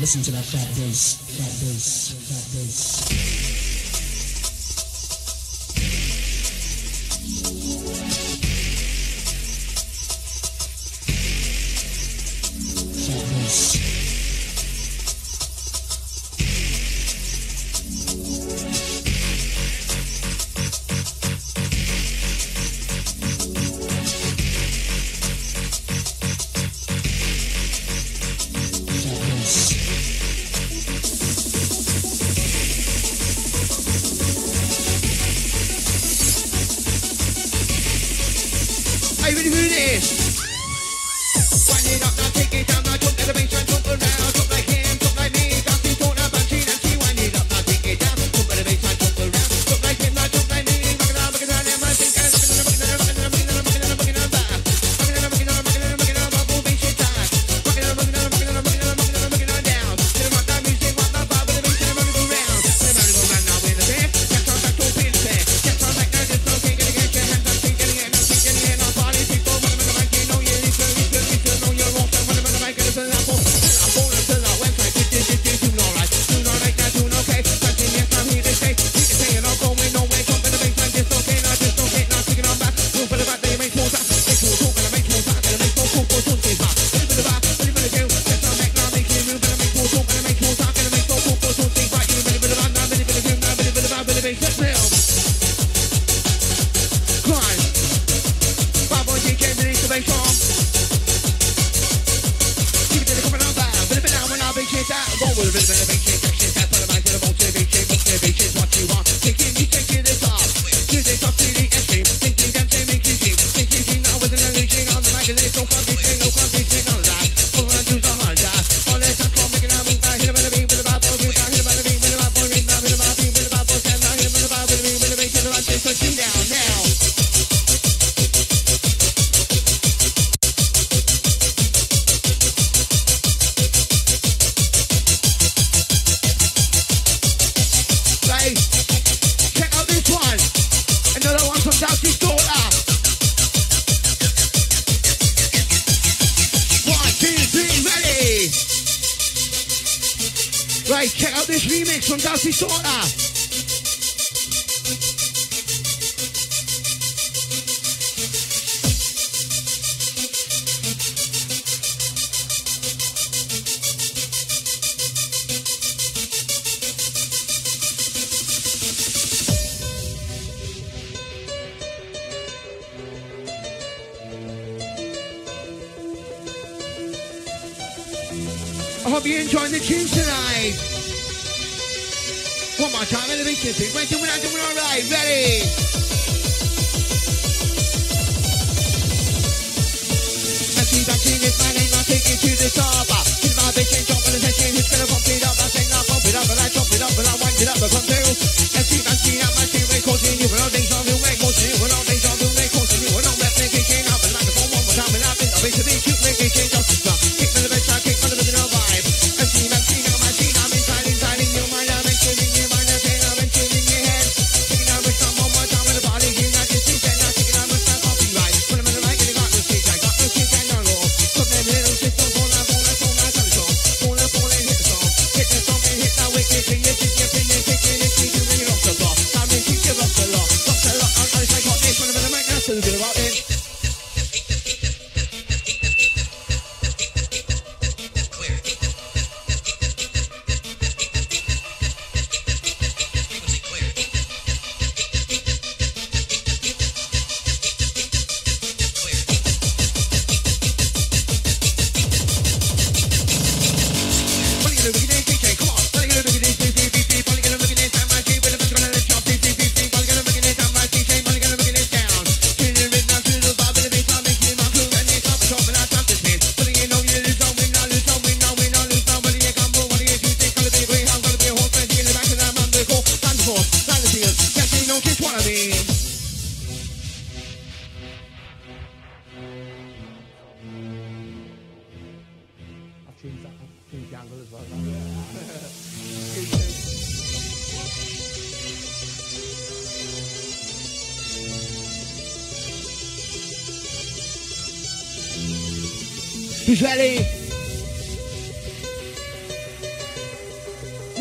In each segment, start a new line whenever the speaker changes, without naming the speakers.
Listen to that fat bass, fat bass,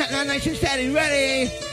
Got 996
Daddy ready.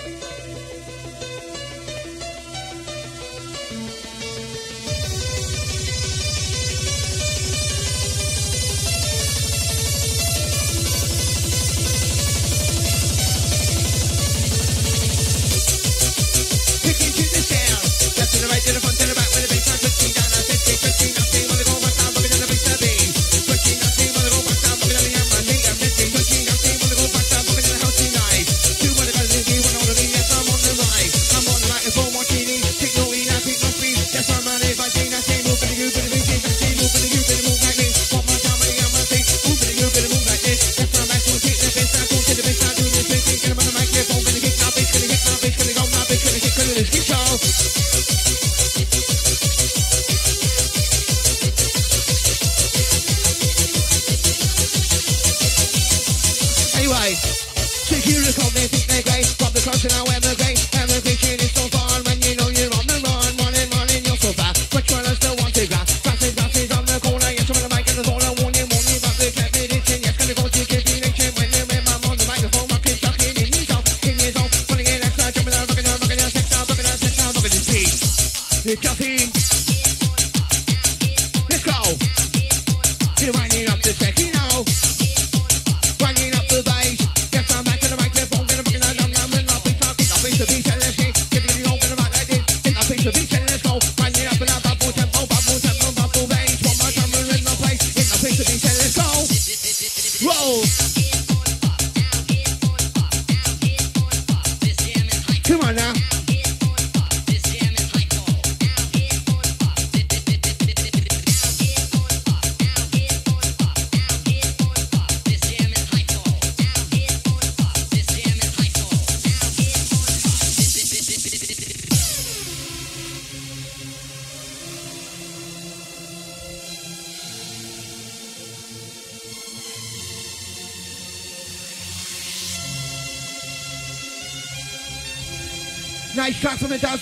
roll.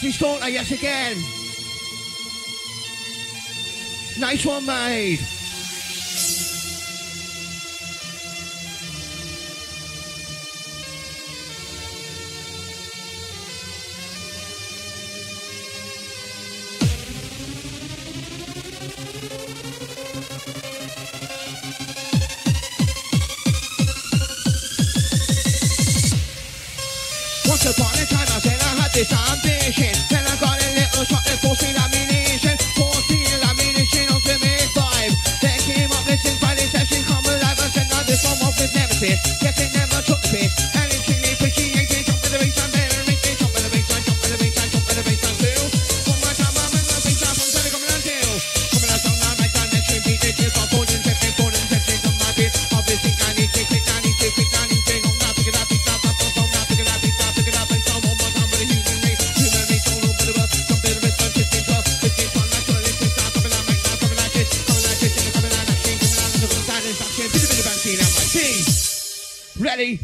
Matthew Staunton yet again. Nice one, mate. In. Bit of my team. Ready?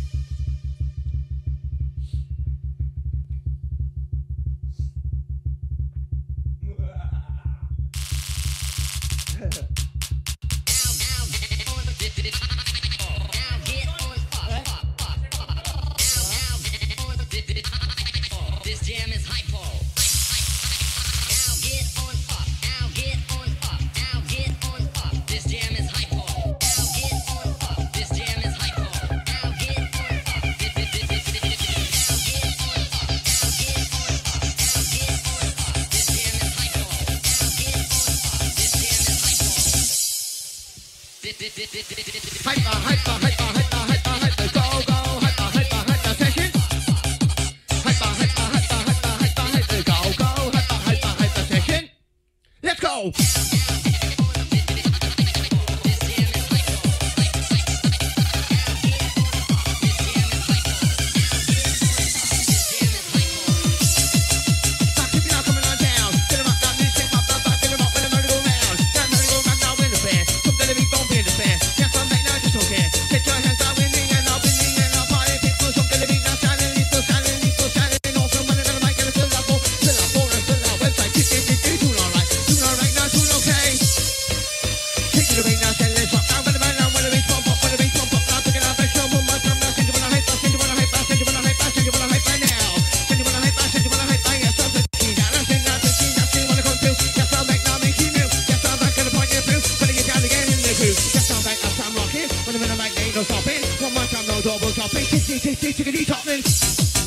two. That sound like I'm time rocking. When I'm in the mic, ain't no stopping. One more time, no double topping. Chickadee, chickadee, chickadee, topping.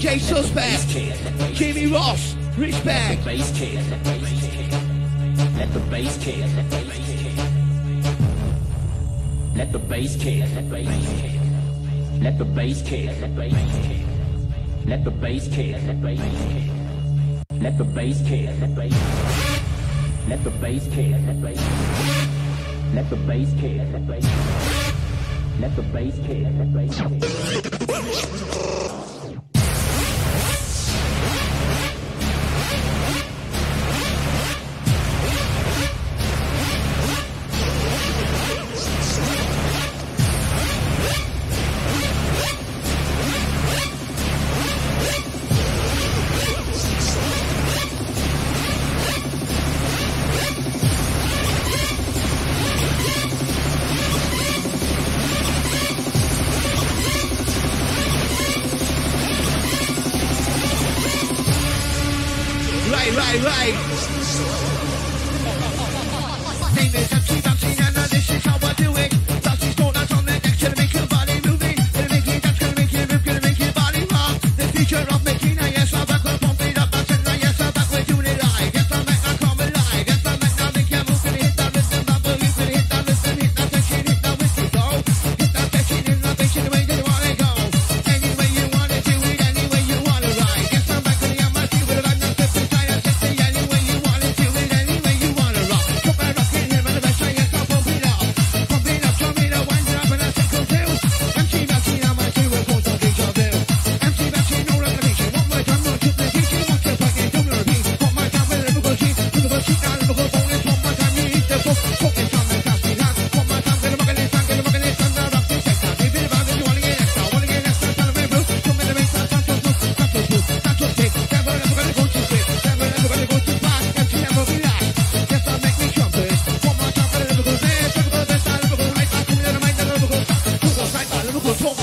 DJ Suspect, Jimmy Ross, Respect.
Let the bass kick. Let the bass kick. Let the bass kick. Let the bass kick. Let the bass kick. Let the bass kick. Let the bass kick. Let the bass kick. Let the bass kick. Let the bass kick.
Right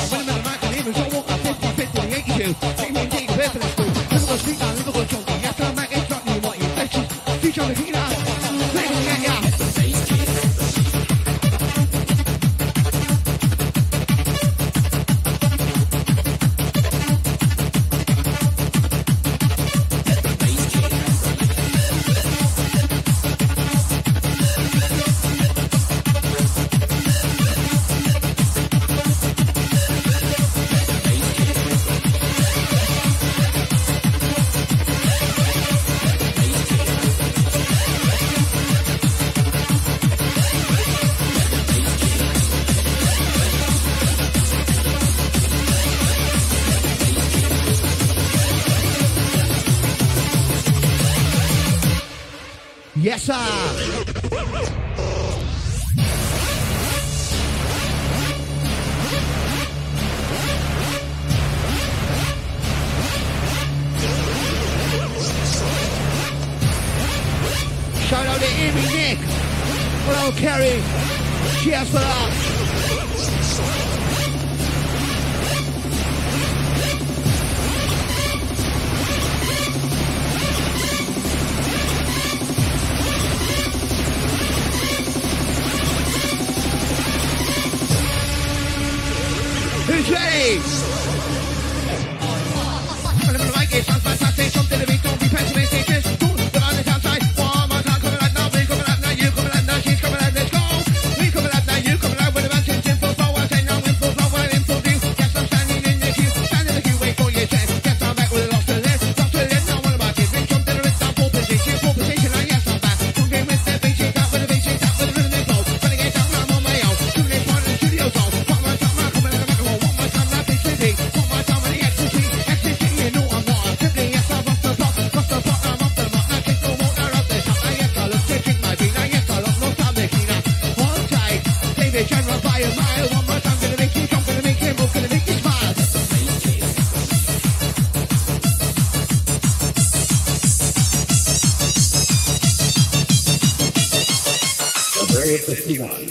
Yes,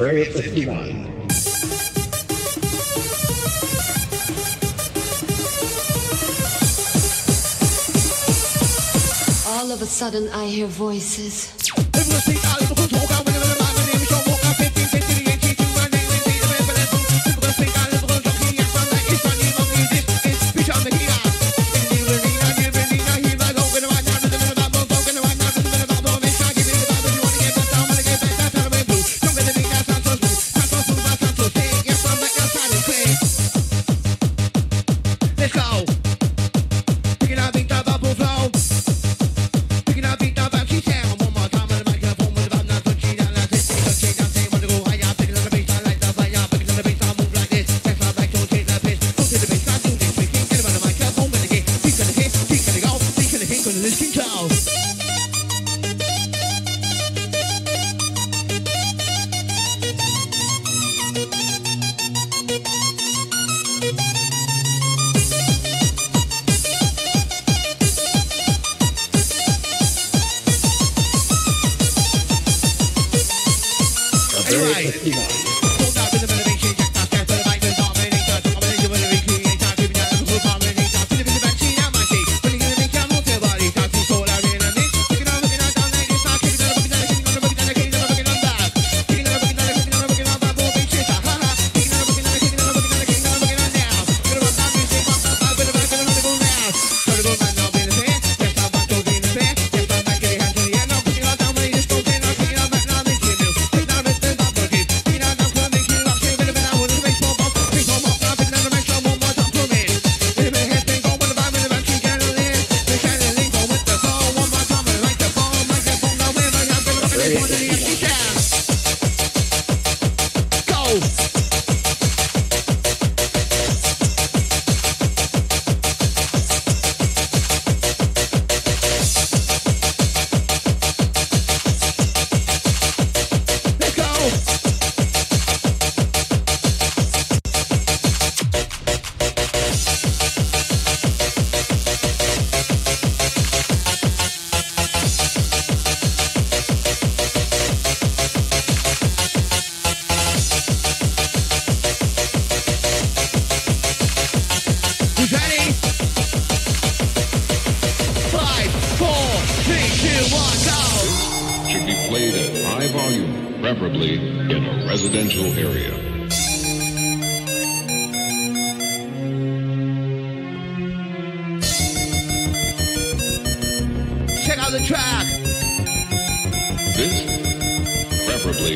of Area 51.
All of a sudden, I hear voices.
settimana.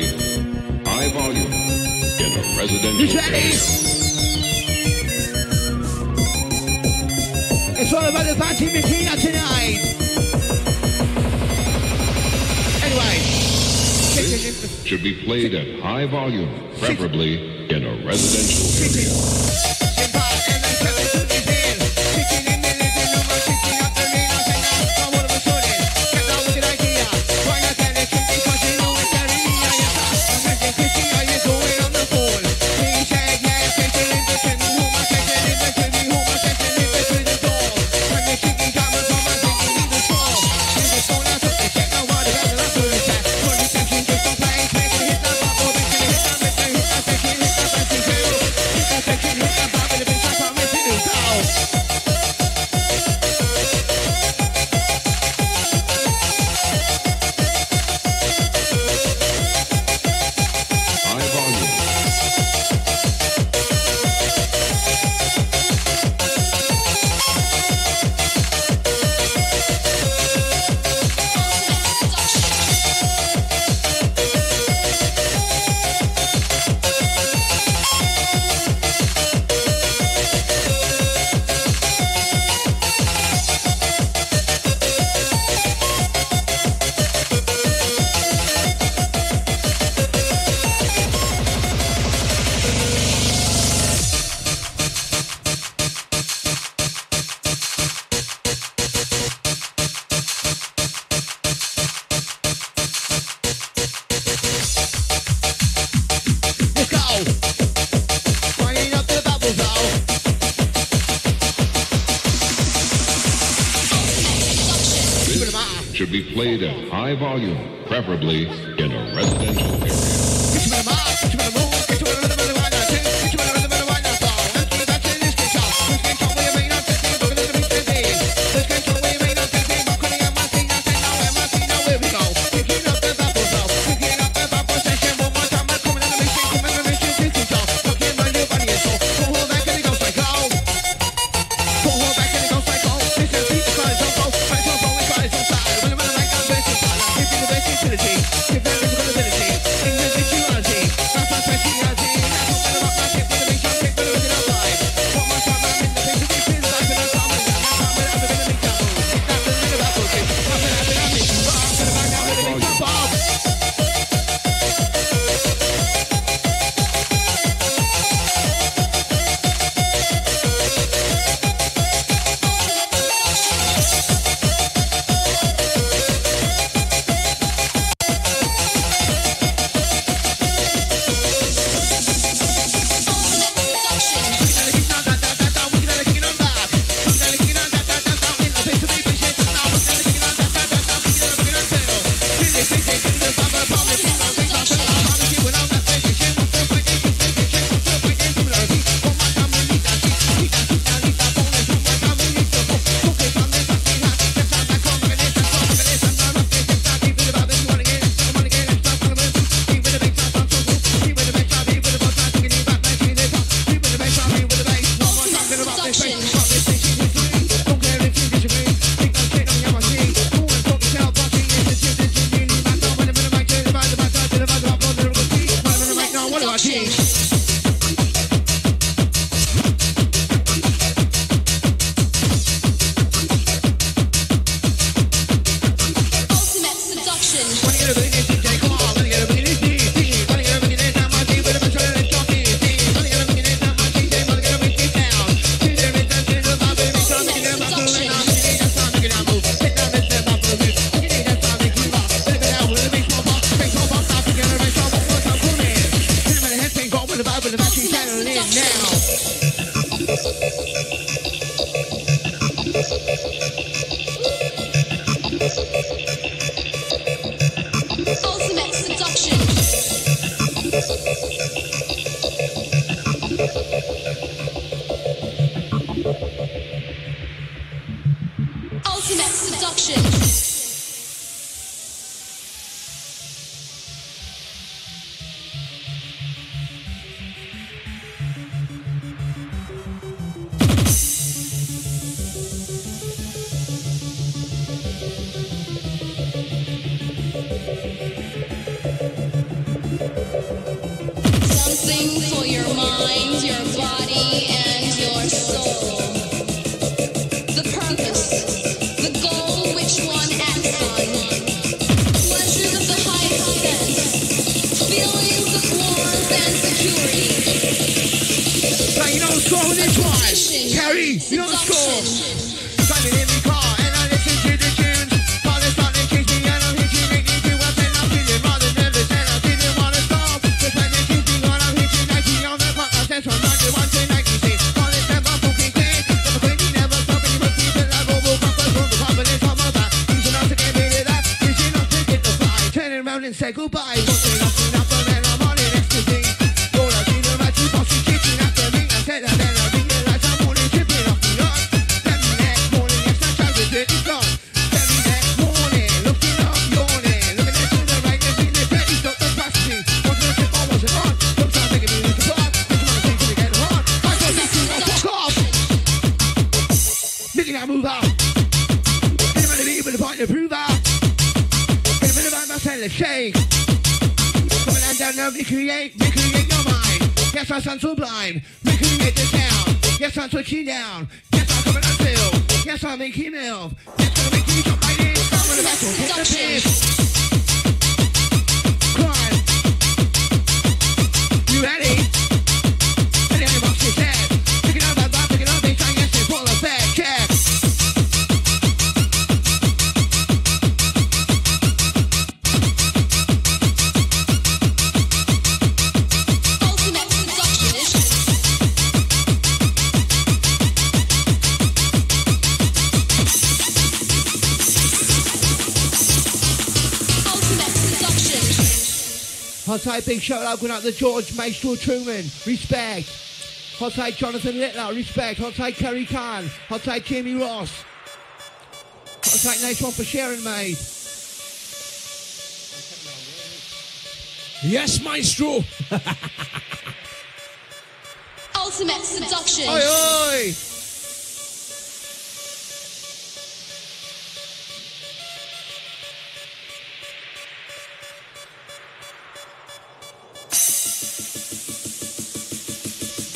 quality, high volume in a residential.
It's all about the party between tonight. Anyway,
should be played at high volume, preferably in a residential area. should be played at high volume,
preferably in a residential area.
Now you know the score with this one. Carry, you know the score. Simon I sound so blind. We can get this down. Yes, I'm so touching down. Yes, I'm coming until. Yes, I'm making milk. Yes, I'm making you jump right in. I'm on the back, don't the piss.
I'll
say a big shout out going out to George Maestro Truman. Respect. I'll say Jonathan Littler. Respect. I'll say Kerry Khan. I'll say Jimmy Ross. I'll say nice one for sharing, mate.
Yes, Maestro.
Ultimate seduction.
Oi, oi.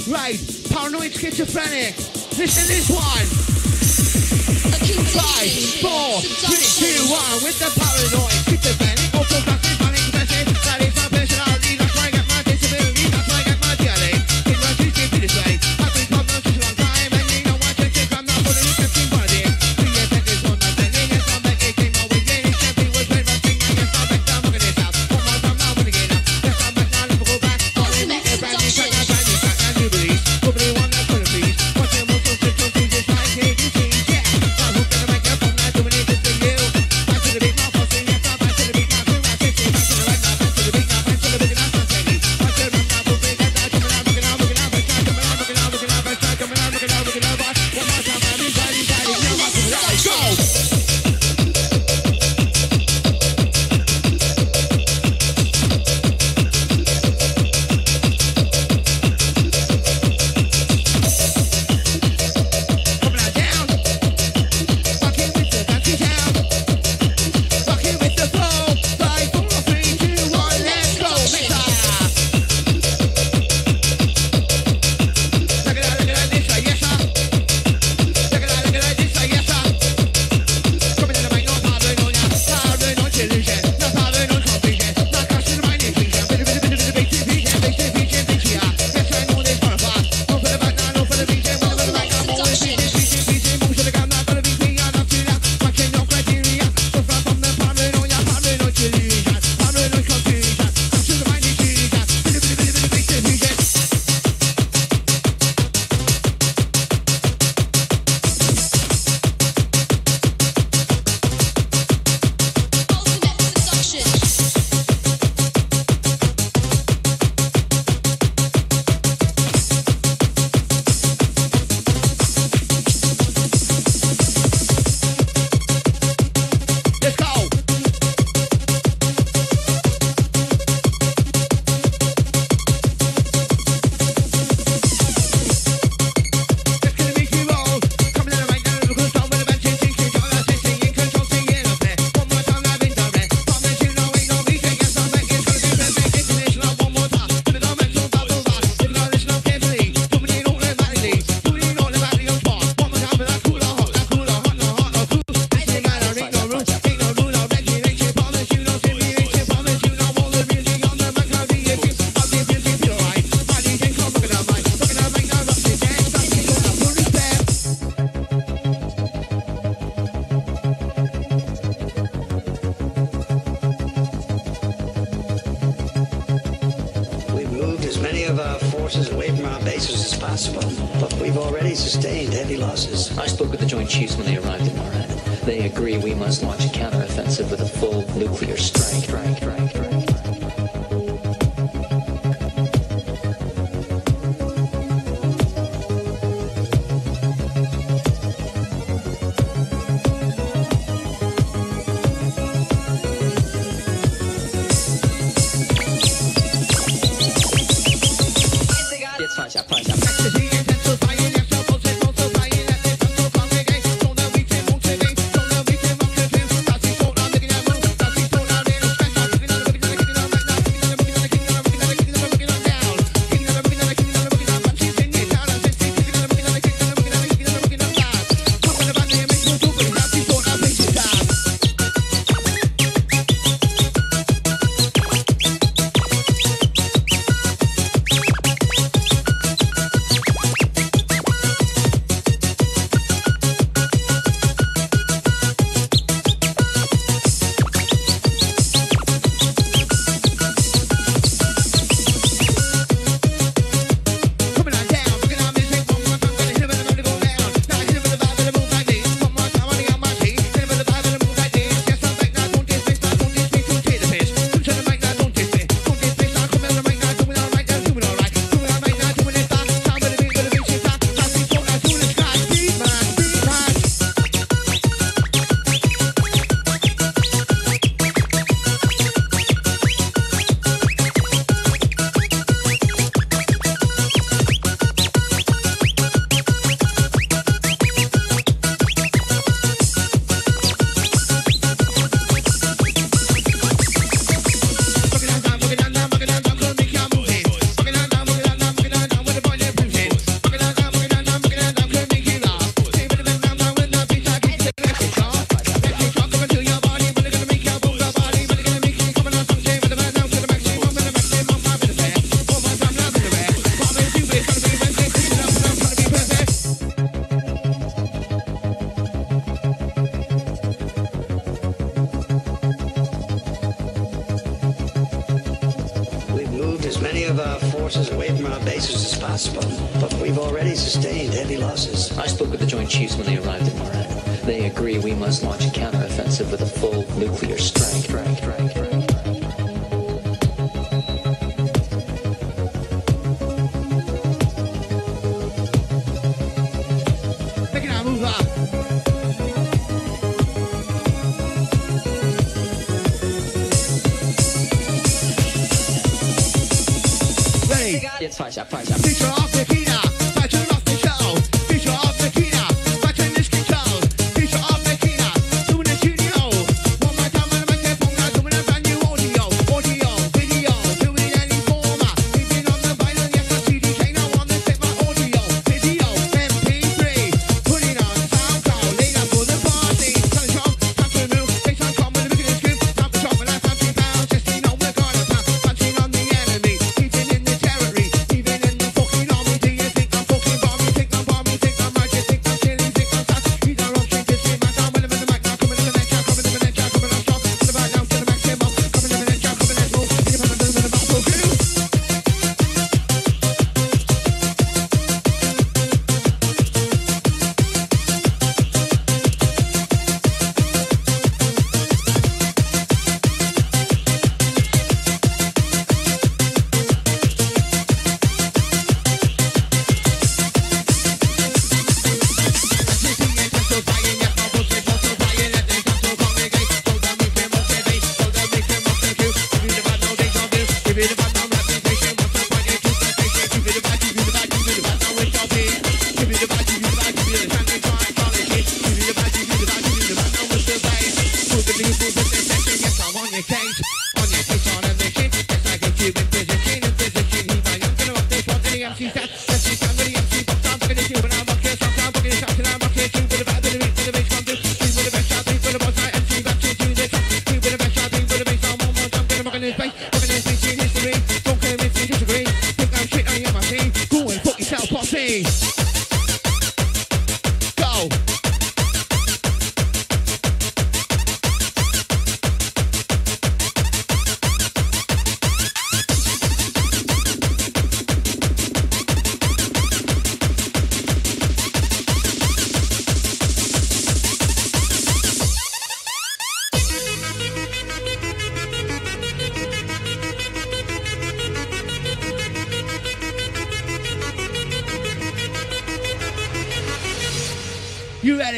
Right, Paranoid Schizophrenic. Listen to this one. Five, four, three, two, one. With the paranoid schizophrenic, all
for panic, panic, forces away from our bases as possible, but we've already sustained heavy losses.
I spoke with the Joint Chiefs when they arrived in Morad. They agree we must launch a counteroffensive with a full nuclear strike. strike, strike, strike.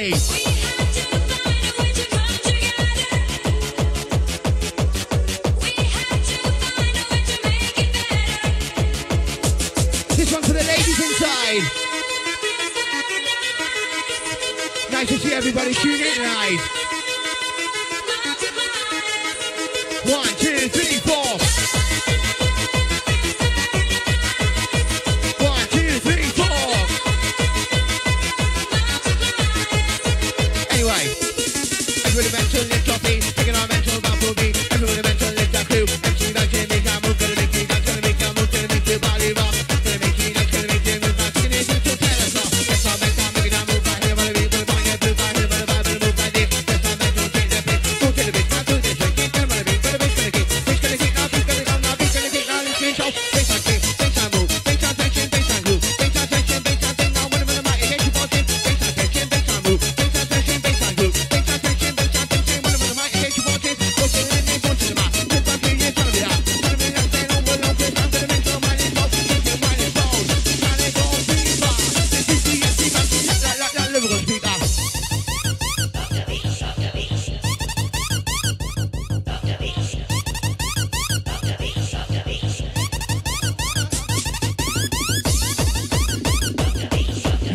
You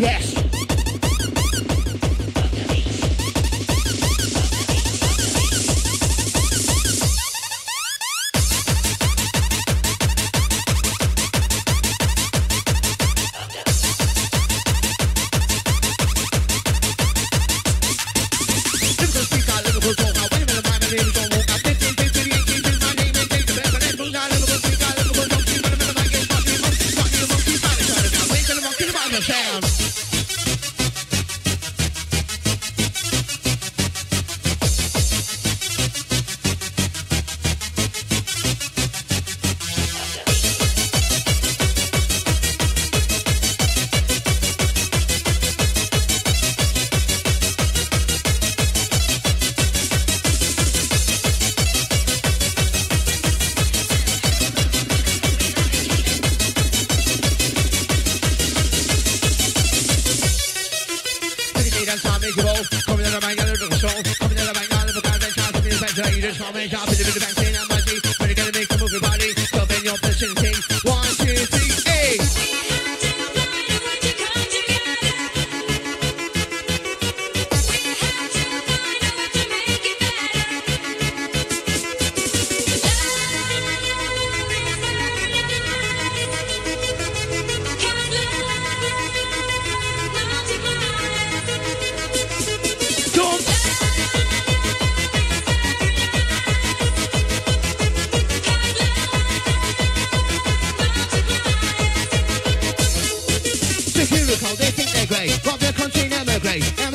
Yes. day.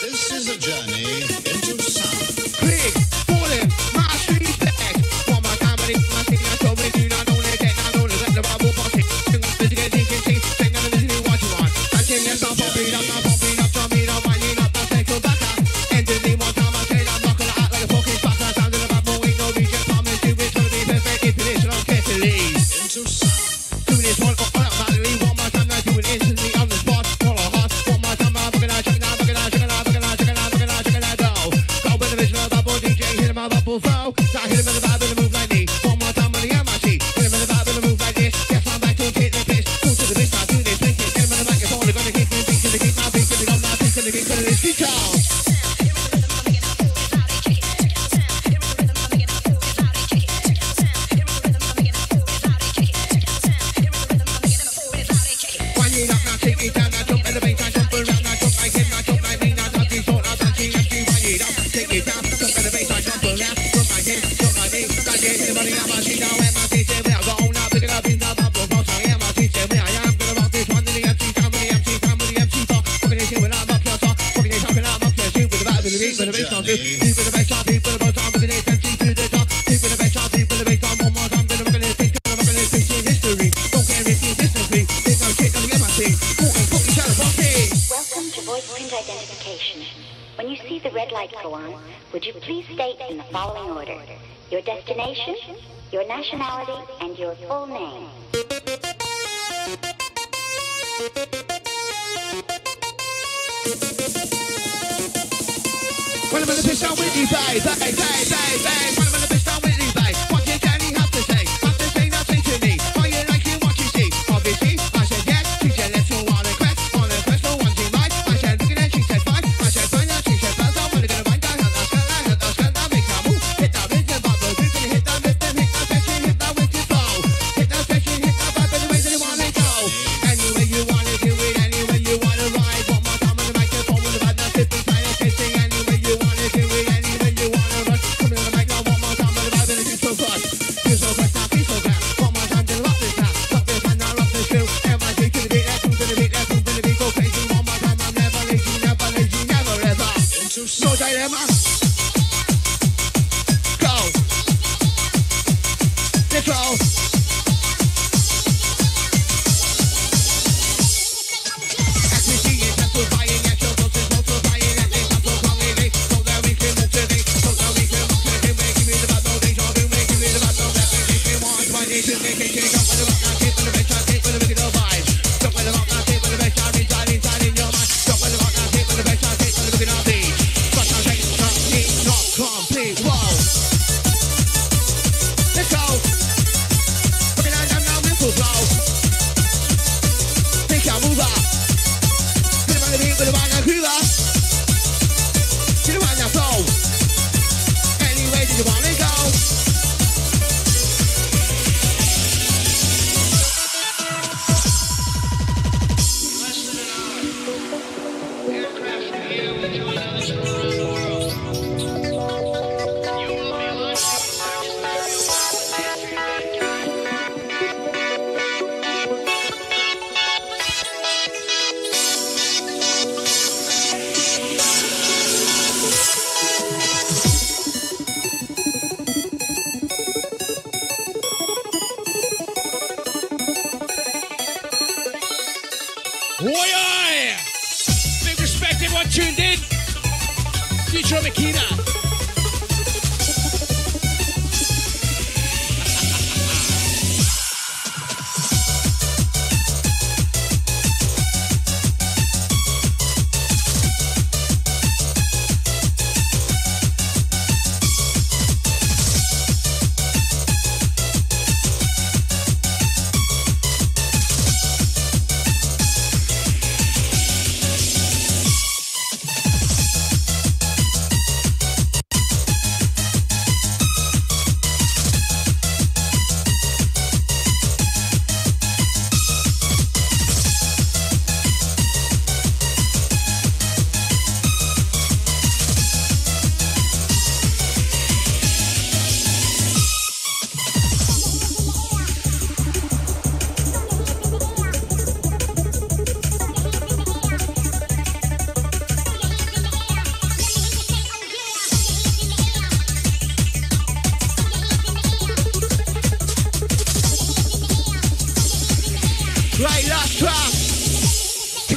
This is a
journey into sound.
Big When I'm in the pitch, I'm with you,
die, die, die, die, die.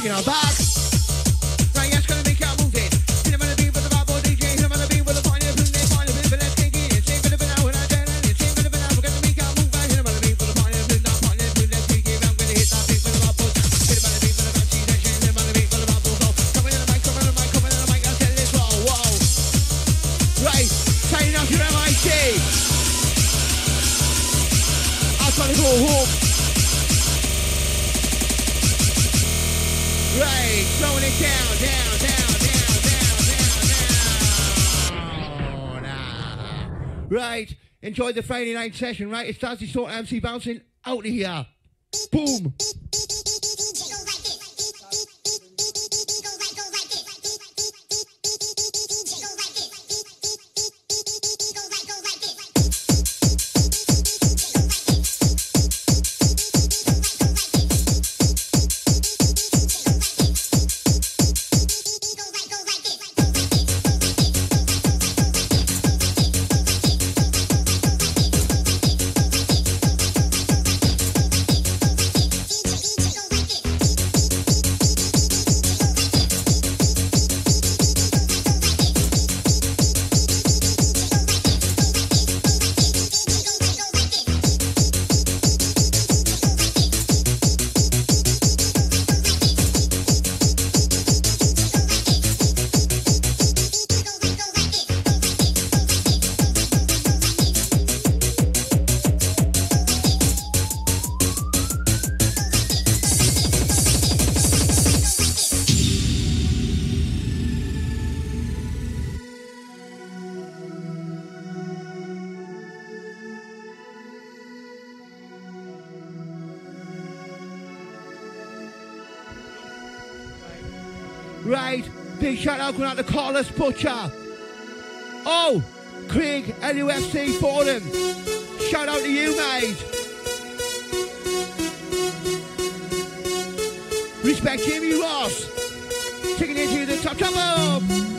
You
know that. Enjoy the Friday night session, right? It starts to sort MC Bouncin out of here. Boom. Right, big shout out going out to Carlos Butcher. Oh, Craig LUFC Forum, Shout out to you, mate. Respect Jimmy Ross. Taking it to the top, top up.